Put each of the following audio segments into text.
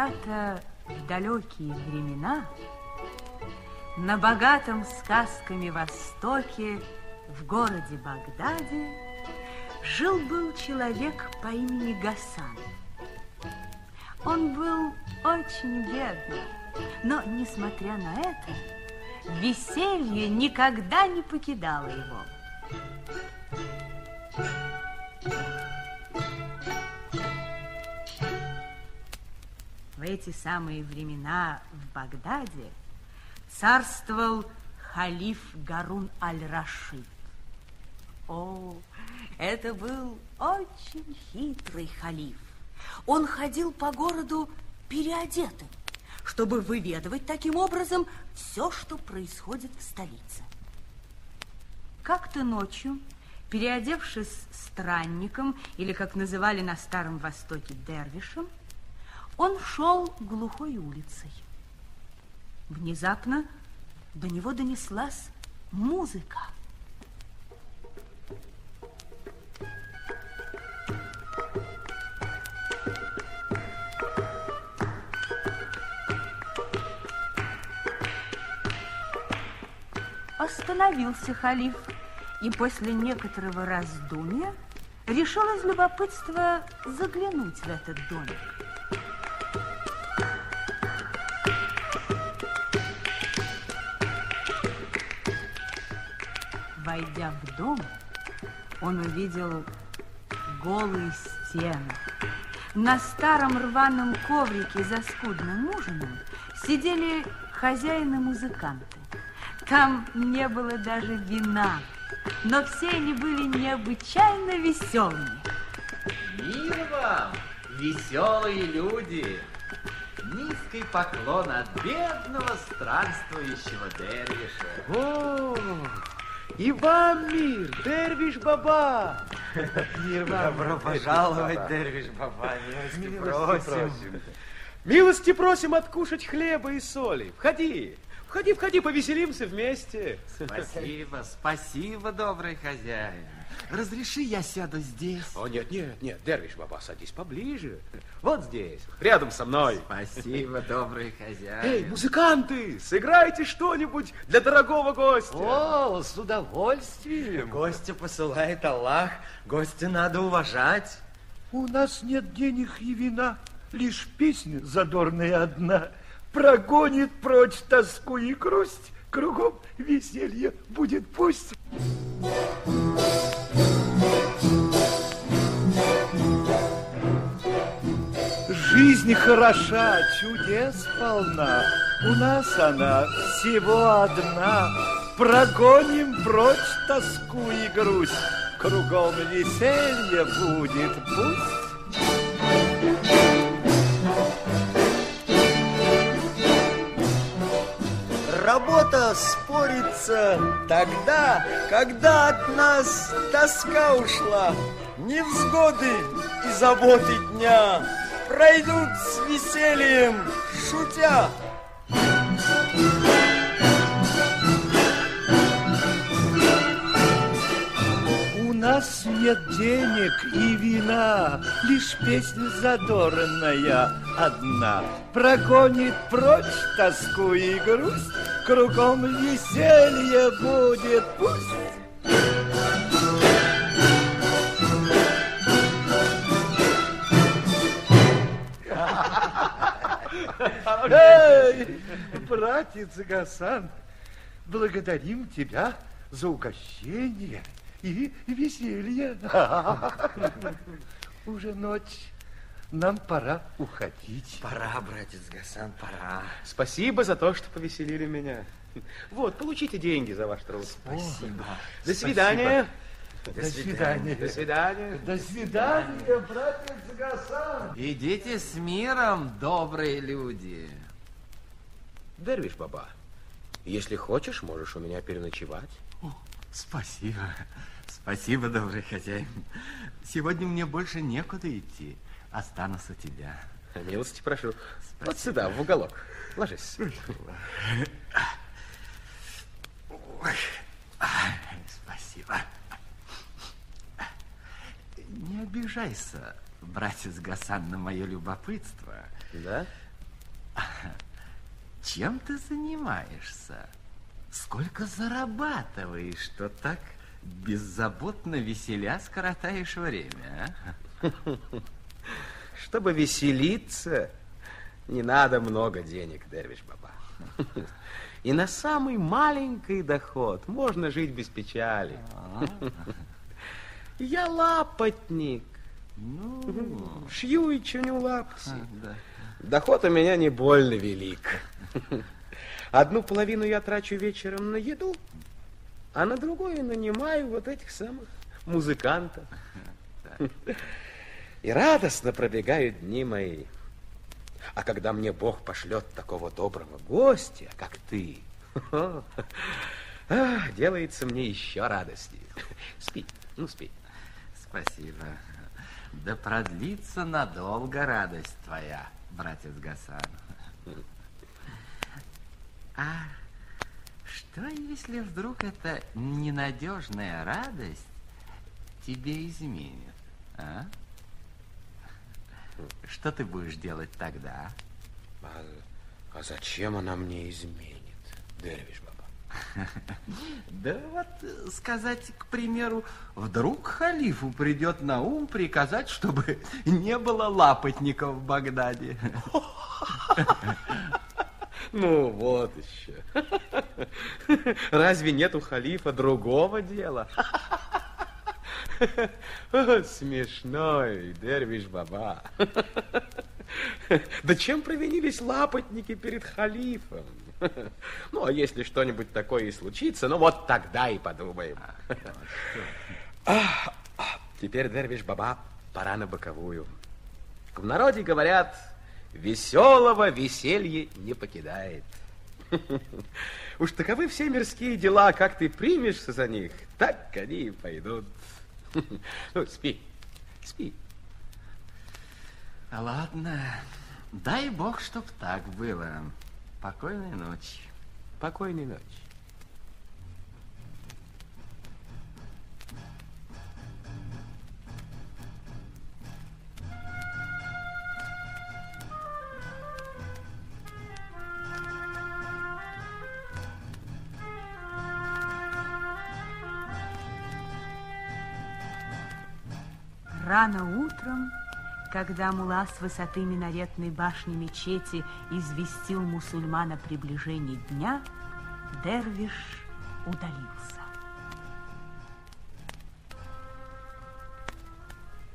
Когда-то в далекие времена на богатом сказками Востоке в городе Багдаде жил-был человек по имени Гасан. Он был очень бедным, но, несмотря на это, веселье никогда не покидало его. В эти самые времена в Багдаде царствовал халиф Гарун аль-Рашид. О, это был очень хитрый халиф. Он ходил по городу переодетым, чтобы выведывать таким образом все, что происходит в столице. Как-то ночью, переодевшись странником, или, как называли на Старом Востоке, дервишем, он шел глухой улицей. Внезапно до него донеслась музыка. Остановился халиф и после некоторого раздумья решил из любопытства заглянуть в этот домик. Войдя в дом, он увидел голые стены. На старом рваном коврике за скудным ужином сидели хозяин и музыканты. Там не было даже вина, но все они были необычайно веселыми. Мир вам, веселые люди! Низкий поклон от бедного странствующего дервиша. О, и вам мир, Дервиш Баба. Мир вам. Добро пожаловать, Дервиш Баба. Милости, просим. просим. Милости просим откушать хлеба и соли. Входи, входи, входи, повеселимся вместе. Спасибо, спасибо, добрый хозяин. Разреши, я сяду здесь. О, нет, нет, нет, Дервиш Баба, садись поближе. Вот здесь, рядом со мной. Спасибо, добрый хозяин. Эй, музыканты, сыграйте что-нибудь для дорогого гостя. О, с удовольствием. Гостя посылает Аллах, гостя надо уважать. У нас нет денег и вина, лишь песня задорная одна прогонит прочь тоску и грусть, кругом веселье будет пусть. Жизнь хороша, чудес полна, у нас она всего одна. Прогоним прочь тоску и грусть, кругом веселье будет пусть. Работа спорится тогда, когда от нас тоска ушла. Невзгоды и заботы дня пройдут с весельем, шутя. У нет денег и вина, лишь песня задорная одна. Прогонит прочь тоску и грусть, кругом веселье будет пусть. Эй, братец Гасан, благодарим тебя за угощение и веселье. Уже ночь. Нам пора уходить. Пора, братец Гасан, пора. Спасибо за то, что повеселили меня. Вот, получите деньги за ваш труд. Спасибо. До свидания. До свидания. До свидания. До свидания, братец Гасан. Идите с миром, добрые люди. Дервиш Баба, если хочешь, можешь у меня переночевать. Спасибо. Спасибо, добрый хозяин. Сегодня мне больше некуда идти. Останусь у тебя. Милости прошу. Вот сюда, в уголок. Ложись. Ой, спасибо. Не обижайся, братец Гасан, на мое любопытство. Да? Чем ты занимаешься? Сколько зарабатываешь, что так беззаботно веселя скоротаешь время, а? Чтобы веселиться, не надо много денег, Дервиш Баба. И на самый маленький доход можно жить без печали. Я лапотник. Ну, Шью и чиню лапти. да. Доход у меня не больно велик. Одну половину я трачу вечером на еду, а на другую нанимаю вот этих самых музыкантов. И радостно пробегают дни мои. А когда мне Бог пошлет такого доброго гостя, как ты, делается мне еще радостнее. Спи, ну спи. Спасибо. Да продлится надолго радость твоя, братец Гасан. А что, если вдруг эта ненадежная радость тебе изменит, а? Что ты будешь делать тогда? А, а зачем она мне изменит, Дервиш Баба? Да вот сказать, к примеру, вдруг халифу придет на ум приказать, чтобы не было лапотников в Багдаде. Ну, вот еще. Разве нет у халифа другого дела? Смешной Дервиш Баба. Да чем провинились лапотники перед халифом? Ну, а если что-нибудь такое и случится, ну вот тогда и подумаем. Ах, Теперь, Дервиш Баба, пора на боковую. В народе говорят, веселого веселье не покидает. Уж таковы все мирские дела, как ты примешься за них, так они и пойдут. Ну, спи, спи. Ладно, дай бог, чтоб так было. Покойной ночи. Покойной ночи. Рано утром, когда мула с высоты минаретной башни мечети известил мусульман о приближении дня, Дервиш удалился.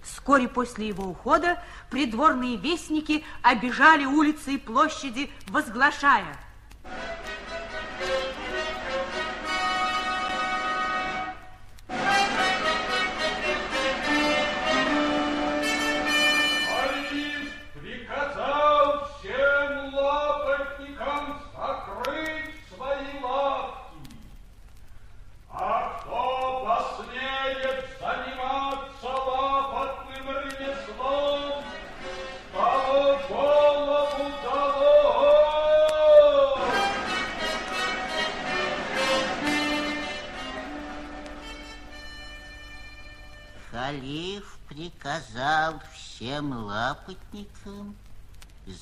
Вскоре после его ухода придворные вестники обижали улицы и площади, возглашая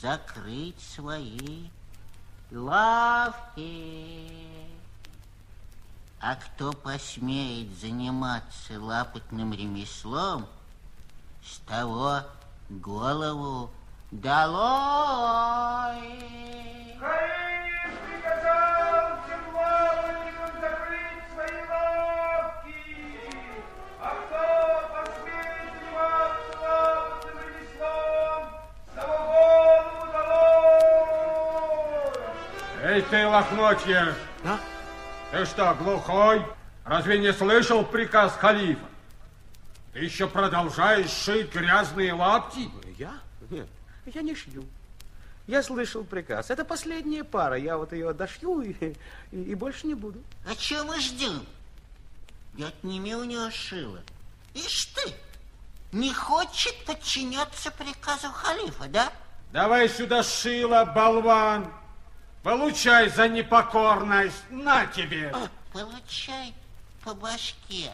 закрыть свои лавки. А кто посмеет заниматься лапотным ремеслом, с того голову долой. Эй, ты, лохмотья! А? Ты что, глухой? Разве не слышал приказ халифа? Ты еще продолжаешь шить грязные лапти? Я? Нет, я не шью. Я слышал приказ. Это последняя пара. Я вот ее дошью и, и, и больше не буду. А чего мы ждем? И отними у него шило. Ишь ты, не хочет подчиняться приказу халифа, да? Давай сюда шило, болван. Получай за непокорность. На тебе. Получай по башке,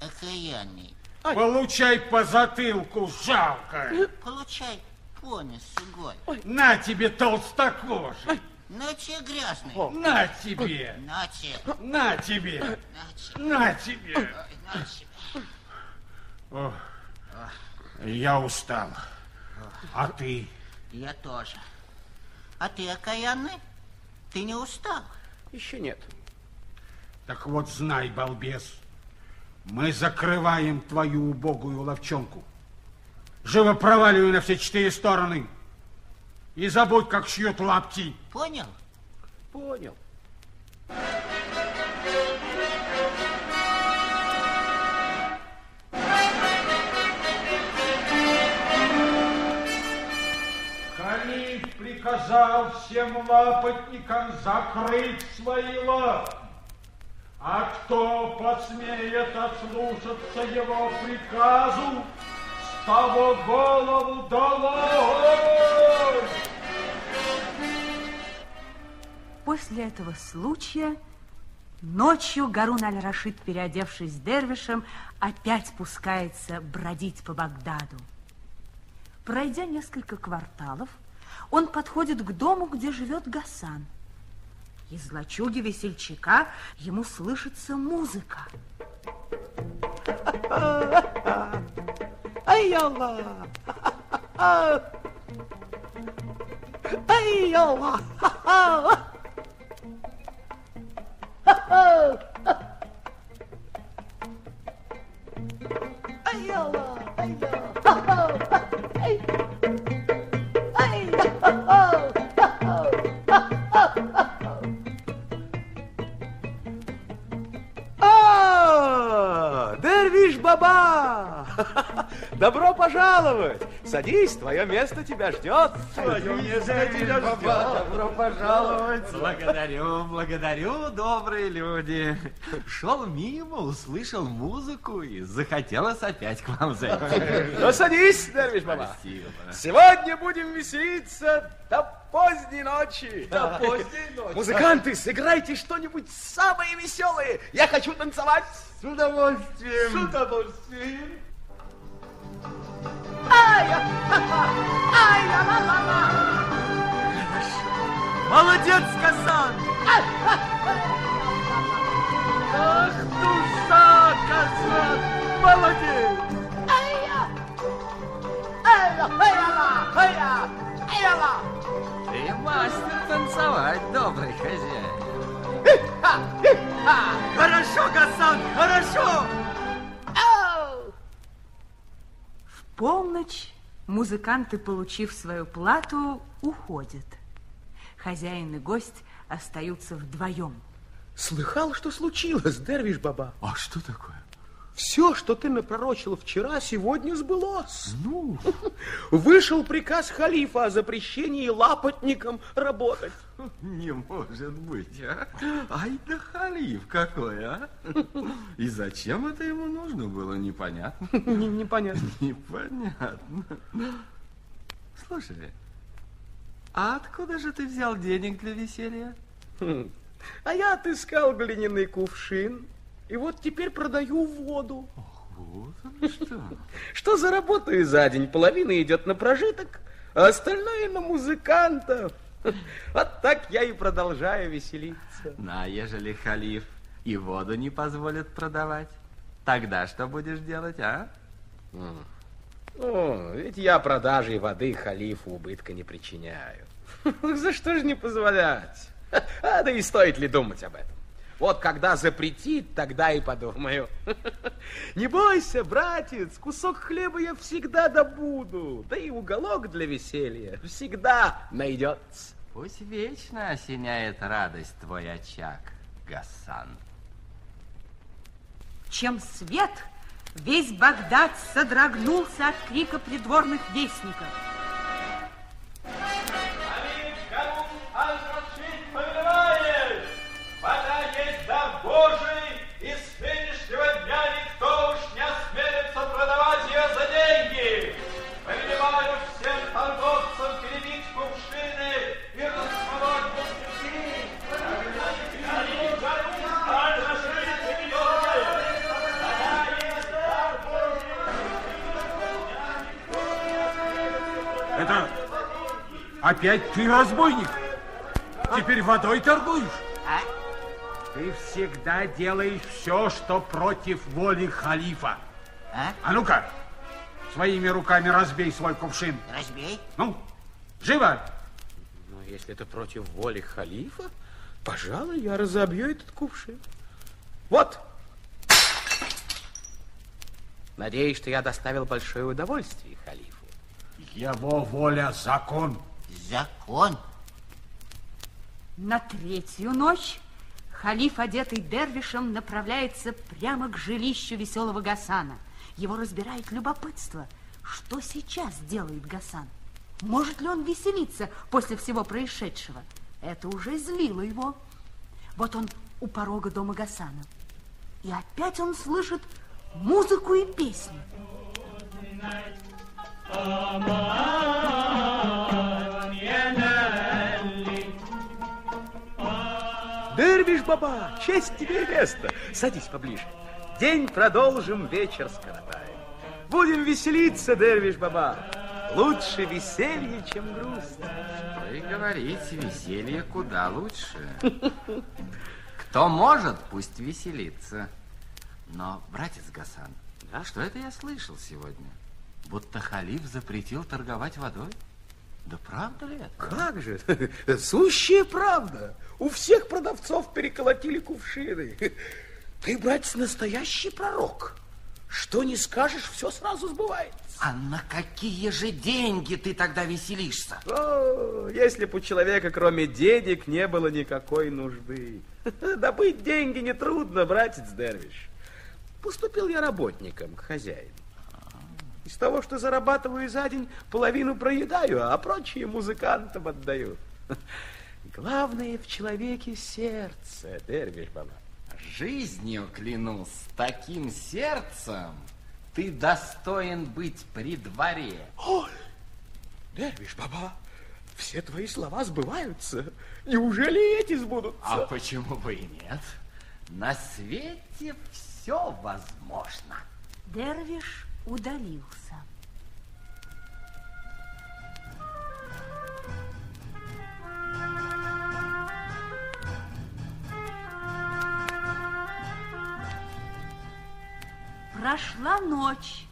окаянный. Получай по затылку, жалко. Получай по носу, голь. На тебе, толстокожий. На тебе грязный. На тебе. На тебе. На тебе. На тебе. На тебе. На тебе. Ох, я устал. А ты? Я тоже. А ты, окаянный, ты не устал? Еще нет. Так вот знай, балбес, мы закрываем твою убогую ловчонку. Живо проваливай на все четыре стороны. И забудь, как шьют лапти. Понял? Понял. Халиф приказал всем лапотникам закрыть свои лапти. А кто посмеет ослушаться его приказу, с того голову долой! После этого случая ночью Гарун аль-Рашид, переодевшись дервишем, опять пускается бродить по Багдаду. Пройдя несколько кварталов, он подходит к дому, где живет Гасан. Из лачуги весельчака ему слышится музыка. Ай, Аллах! Ай, Аллах! Ай, Аллах! Ай, Ай, Баба! Добро пожаловать! Садись, твое место тебя ждет. Твое место тебя ждет. Добро пожаловать. Благодарю, благодарю, добрые люди. Шел мимо, услышал музыку и захотелось опять к вам зайти. Ну, садись, Дервиш Баба. Спасибо. Сегодня будем веселиться до поздней ночи. До поздней ночи. Музыканты, сыграйте что-нибудь самое веселое. Я хочу танцевать. С удовольствием. С удовольствием. Молодец, Касан! Ах, душа, Касан! Молодец! Ты мастер танцевать, добрый хозяин. Хорошо, Гасан, хорошо! В полночь музыканты, получив свою плату, уходят. Хозяин и гость остаются вдвоем. Слыхал, что случилось, Дервиш Баба? А что такое? Все, что ты напророчил вчера, сегодня сбылось. Ну, Вышел приказ халифа о запрещении лапотникам работать. не может быть, а? Ай да халиф какой, а? И зачем это ему нужно было, непонятно. Непонятно. Непонятно. Слушай, а откуда же ты взял денег для веселья? А я отыскал глиняный кувшин, и вот теперь продаю воду. Вот оно что. Что заработаю за день? Половина идет на прожиток, а остальное на музыкантов. Вот так я и продолжаю веселиться. На, ежели халиф и воду не позволит продавать, тогда что будешь делать, а? Ну, ведь я продажей воды халифу убытка не причиняю. За что же не позволять? А, да и стоит ли думать об этом? Вот когда запретит, тогда и подумаю. Не бойся, братец, кусок хлеба я всегда добуду. Да и уголок для веселья всегда найдется. Пусть вечно осеняет радость твой очаг, Гасан. Чем свет, весь Багдад содрогнулся от крика придворных вестников. Опять ты разбойник. Теперь водой торгуешь. А? Ты всегда делаешь все, что против воли халифа. А? А ну-ка, своими руками разбей свой кувшин. Разбей. Ну, живо! Но если это против воли халифа, пожалуй, я разобью этот кувшин. Вот. Надеюсь, что я доставил большое удовольствие халифу. Его воля закон. Закон. На третью ночь халиф, одетый дервишем, направляется прямо к жилищу веселого Гасана. Его разбирает любопытство. Что сейчас делает Гасан? Может ли он веселиться после всего происшедшего? Это уже злило его. Вот он у порога дома Гасана. И опять он слышит музыку и песни. Дервиш Баба, честь тебе и место. Садись поближе. День продолжим, вечер скоротаем. Будем веселиться, Дервиш Баба. Лучше веселье, чем грусть. Что и говорить, веселье куда лучше. Кто может, пусть веселится. Но, братец Гасан, Да? что это я слышал сегодня? Будто халиф запретил торговать водой? Да правда ли это? Как же? Сущая правда. У всех продавцов переколотили кувшины. Ты, братец, настоящий пророк. Что не скажешь, все сразу сбывается. А на какие же деньги ты тогда веселишься? О, если бы у человека кроме денег не было никакой нужды. Добыть деньги нетрудно, братец Дервиш. Поступил я работником к хозяину. Из того, что зарабатываю за день, половину проедаю, а прочие музыкантам отдаю. Главное в человеке сердце, Дервиш Баба. Жизнью клянусь, с таким сердцем ты достоин быть при дворе. Ой, Дервиш Баба, все твои слова сбываются. Неужели эти сбудутся? А почему бы и нет? На свете все возможно. Дервиш удалился. Прошла ночь.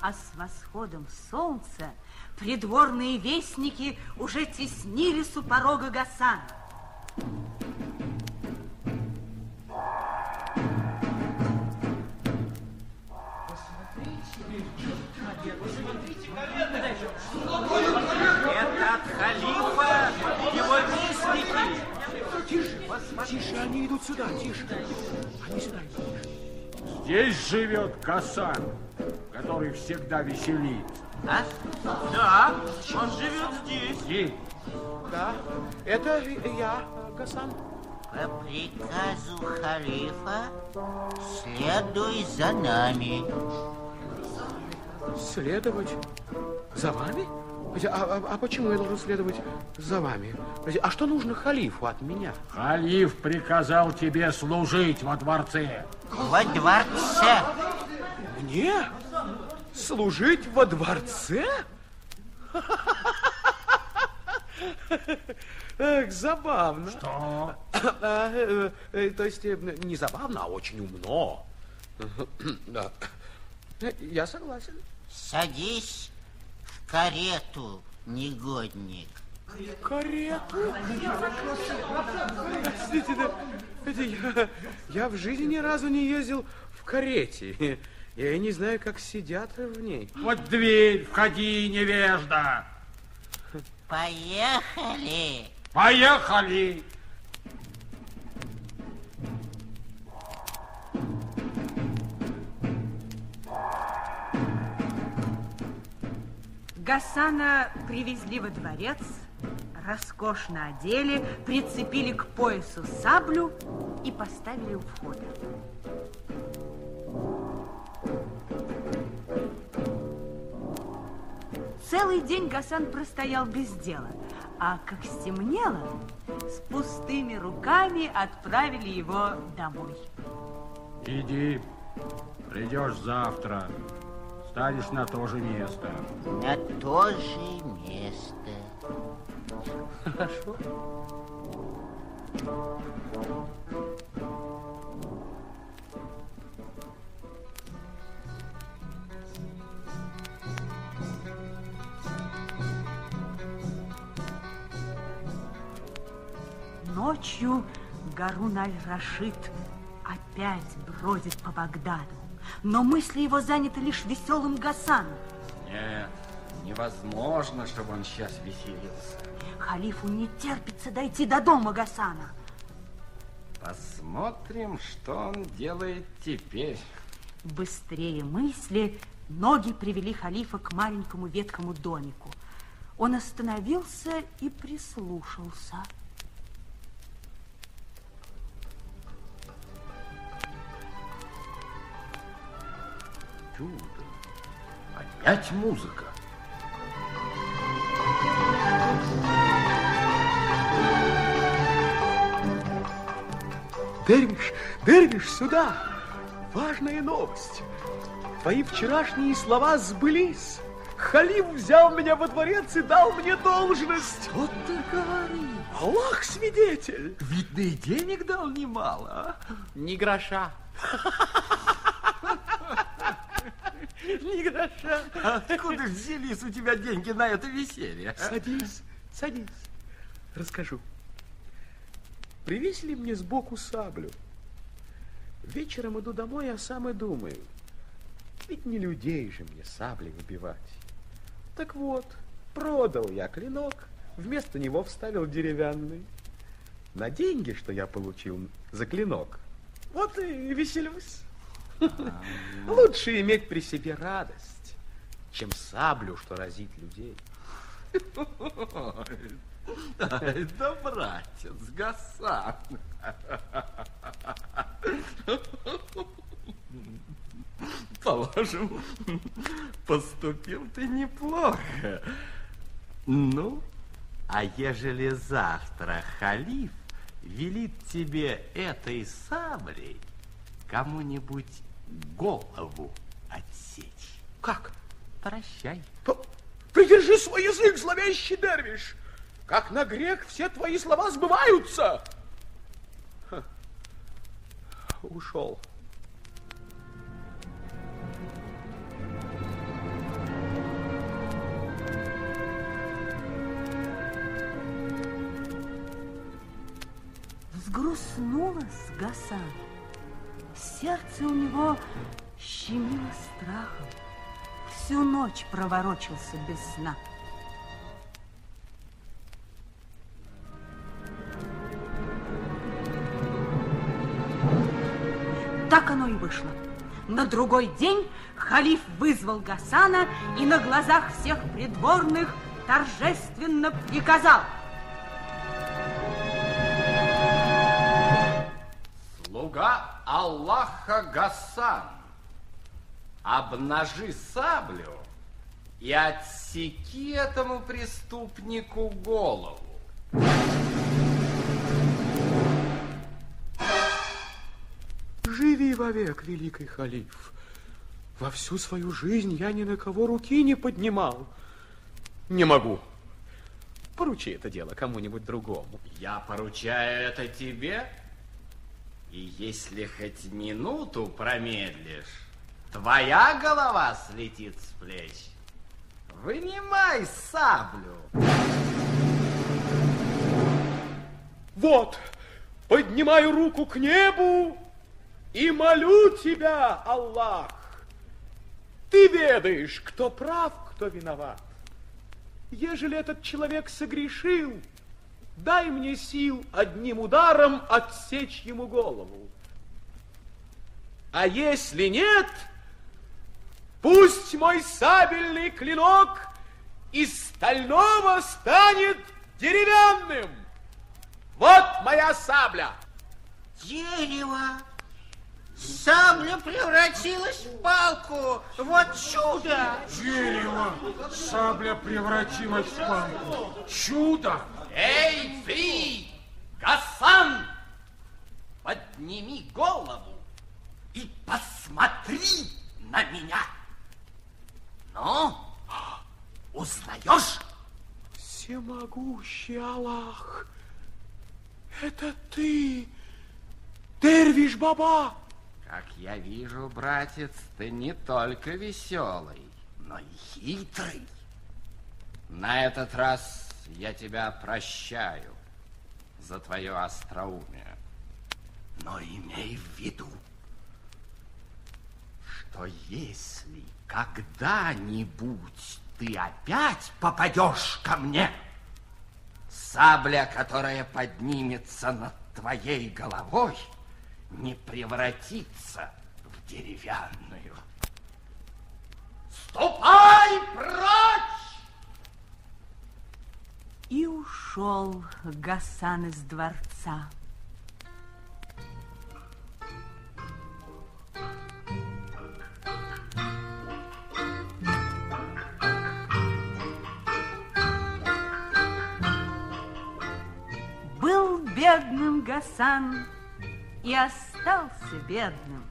А с восходом солнца придворные вестники уже теснились у порога Гасана. Тише, они идут сюда, тише. Они сюда идут. Здесь живет Гасан, который всегда веселится. А? Да, он живет здесь. И Да, это я, Гасан. По приказу халифа следуй за нами. Следовать за вами? А, а- а почему я должен следовать за вами? А что нужно халифу от меня? халиф приказал тебе служить во дворце. Во дворце. Мне? Служить во дворце? Эх, забавно. Что? А, э, то есть э, не забавно, а очень умно. Да. Я согласен. Садись карету, негодник. Карету? Простите, да, это я, я в жизни ни разу не ездил в карете. Я и не знаю, как сидят в ней. Вот дверь, входи, невежда. Поехали. Поехали. Гасана привезли во дворец, роскошно одели, прицепили к поясу саблю и поставили у входа. Целый день Гасан простоял без дела, А как стемнело, с пустыми руками отправили его домой. Иди, придешь завтра, станешь на то же место. На то же место. Хорошо. Ночью Гарун аль-Рашид опять бродит по Багдаду. Но мысли его заняты лишь веселым Гасаном. Нет, невозможно, чтобы он сейчас веселился. Халифу не терпится дойти до дома Гасана. Посмотрим, что он делает теперь. Быстрее мысли ноги привели халифа к маленькому веткому домику. Он остановился и прислушался. Чудо. Опять музыка. Дервиш, Дервиш, сюда! Важная новость. Твои вчерашние слова сбылись. Халиф взял меня во дворец и дал мне должность. Что ты говоришь? Аллах свидетель. Видно, и денег дал немало, а? Ни гроша. Ни гроша. Откуда взялись у тебя деньги на это веселье? а? Садись, садись. Расскажу. Привезли мне сбоку саблю. Вечером иду домой, а сам и думаю. Ведь не людей же мне саблей убивать. Так вот, продал я клинок, вместо него вставил деревянный. На деньги, что я получил за клинок, вот и веселюсь. Лучше иметь при себе радость, чем саблю, что разит людей. Ай, да, братец, Гасан. Положим, поступил ты неплохо. Ну, а ежели завтра халиф велит тебе этой саблей кому-нибудь голову отсечь? Как? Прощай. Придержи свой язык, зловещий дервиш! Как на грех все твои слова сбываются! Ха. Ушел. Взгрустнулась Гасан. Сердце у него щемило страхом. Всю ночь проворочился без сна. Так оно и вышло. На другой день халиф вызвал Гасана и на глазах всех придворных торжественно приказал. Слуга Аллаха Гасан, обнажи саблю и отсеки этому преступнику голову. Живи вовек, великий халиф. Во всю свою жизнь я ни на кого руки не поднимал. Не могу. Поручи это дело кому-нибудь другому. Я поручаю это тебе, и если хоть минуту промедлишь, твоя голова слетит с плеч. Вынимай саблю. Вот, поднимаю руку к небу и молю тебя, Аллах. Ты ведаешь, кто прав, кто виноват. Ежели этот человек согрешил, дай мне сил одним ударом отсечь ему голову. А если нет, пусть мой сабельный клинок из стального станет деревянным. Вот моя сабля. Дерево, Сабля превратилась в палку. Вот чудо. Дерево! Сабля превратилась в палку. Чудо! Эй, ты, Гасан, подними голову и посмотри на меня. Ну, узнаешь? Всемогущий Аллах, это ты, Дервиш Баба. Как я вижу, братец, ты не только веселый, но и хитрый. На этот раз я тебя прощаю за твое остроумие. Но имей в виду, что если когда-нибудь ты опять попадешь ко мне, сабля, которая поднимется над твоей головой, не превратится в деревянную. Ступай прочь! И ушел Гасан из дворца. Был бедным Гасан и остался бедным,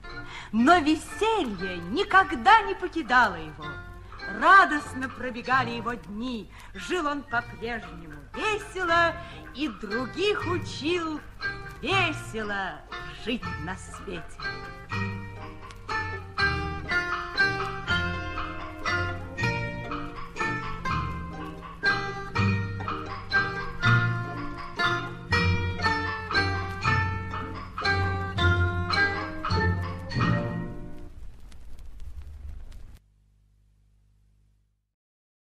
но веселье никогда не покидало его. Радостно пробегали его дни, жил он по-прежнему весело и других учил весело жить на свете.